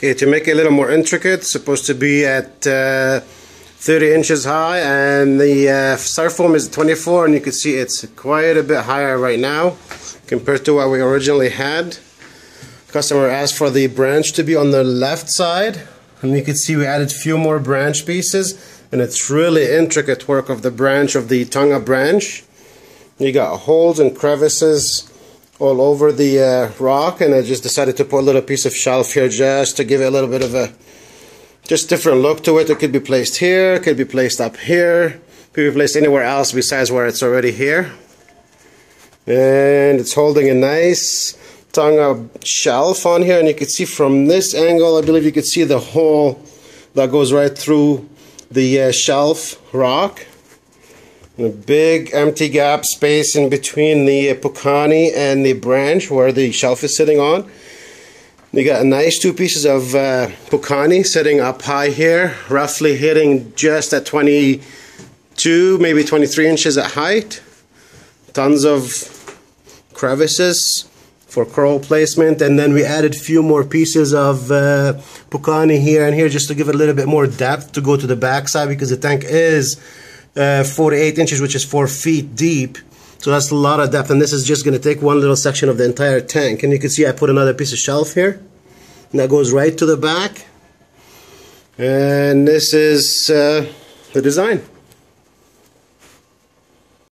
Okay, to make it a little more intricate, supposed to be at uh, 30 inches high and the uh, styrofoam is 24 and you can see it's quite a bit higher right now compared to what we originally had. Customer asked for the branch to be on the left side and you can see we added a few more branch pieces and it's really intricate work of the branch of the Tonga branch. You got holes and crevices all over the uh, rock and I just decided to put a little piece of shelf here just to give it a little bit of a just different look to it. It could be placed here, it could be placed up here, could be placed anywhere else besides where it's already here. And it's holding a nice Tonga shelf on here and you can see from this angle I believe you could see the hole that goes right through the uh, shelf rock a big empty gap space in between the Pukani and the branch where the shelf is sitting on. You got a nice two pieces of uh, sitting up high here, roughly hitting just at 22, maybe 23 inches at height. Tons of crevices for coral placement and then we added a few more pieces of uh, here and here just to give it a little bit more depth to go to the back side because the tank is uh, 48 inches, which is 4 feet deep. So that's a lot of depth, and this is just going to take one little section of the entire tank. And you can see I put another piece of shelf here, and that goes right to the back. And this is uh, the design.